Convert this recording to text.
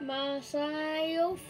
myself